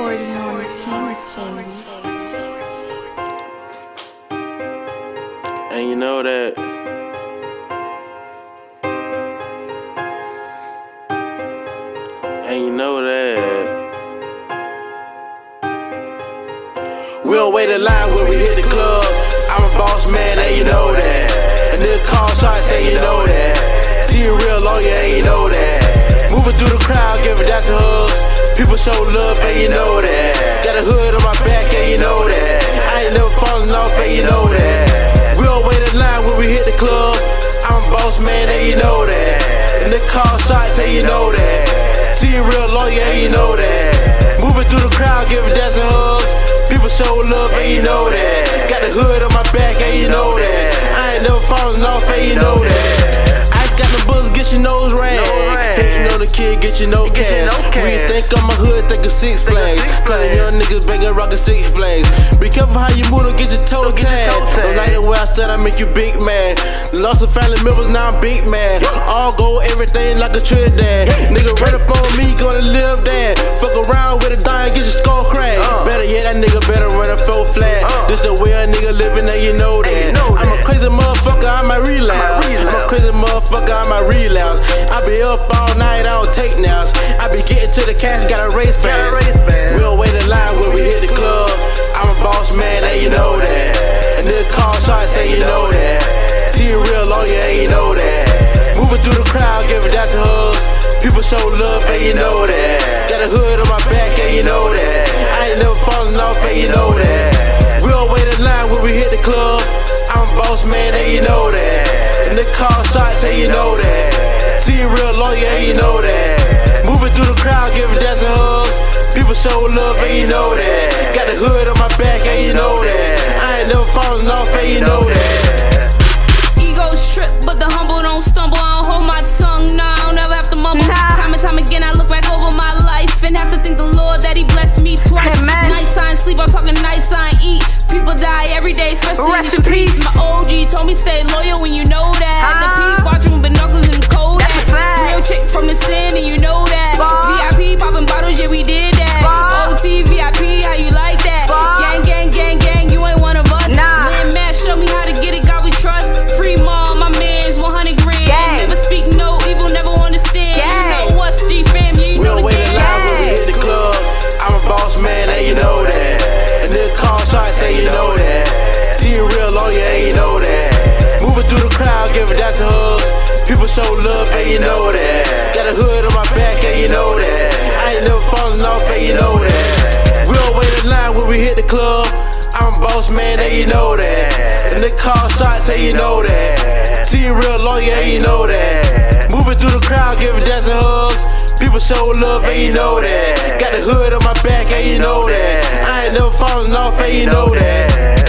Recording on the. And you know that. And you know that. We don't wait in line when we hit the club. I'm a boss man, and you know that. Through the crowd, giving dancing hugs. People show love, and you know that. Got a hood on my back, and you know that. I ain't never falling off, and you know that. We don't wait in line when we hit the club. I'm a boss man, and you know that. And they call shots, and you know that. T real lawyer, and you know that. Moving through the crowd, giving dancing hugs. People show love, and you know that. Got the hood on my back, and you know that. I ain't never falling off, and you know that. Your no cash. We think I'm a hood, think of Six Flags. The young niggas begging rockin' Six Flags. Be careful how you move, don't get your toe tagged. Don't like the way I stand, I make you big man. Lost some family members, now I'm big man. All gold, everything like a Trinidad. Nigga run up on me, gonna live that. Fuck crazy motherfucker, I relapse. I be up all night, I don't take naps. I be getting to the cash, gotta race fast. We don't wait in line when we hit the club. I'm a boss man, and you know that. And nigga call shots, and you know that. T real you, and you know that. Moving through the crowd, giving dancing hugs. People show love, and you know that. Got a hood on my back, and you know that. I ain't never falling off, and you know that. We don't wait in line when we hit the club. I'm a boss man, and you know that. And the call shots, and you know that. T real lawyer, and you know that. Moving through the crowd, giving dancing hugs. People show love, and you know that. Got the hood on my back, and you know that. I ain't never falling off, and you know that. Ego strip, but the humble don't stumble. I don't hold my tongue, nah, I don't never have to mumble. Time and time again, I look back over my life and have to thank the Lord that He blessed me twice. Nighttime sleep, I'm talking nighttime eat. People die every day, especially in the Rest in streets. peace. My OG told me stay loyal when you know People show love, and you know that. Got a hood on my back, and you know that. I ain't never falling off, and you know that. We don't wait in line when we hit the club. I'm boss man, and you know that. And they call shots, and you know that. T real you, and you know that. Moving through the crowd, giving dancing hugs. People show love, and you know that. Got the hood on my back, and you know that. I ain't never falling off, and you know that.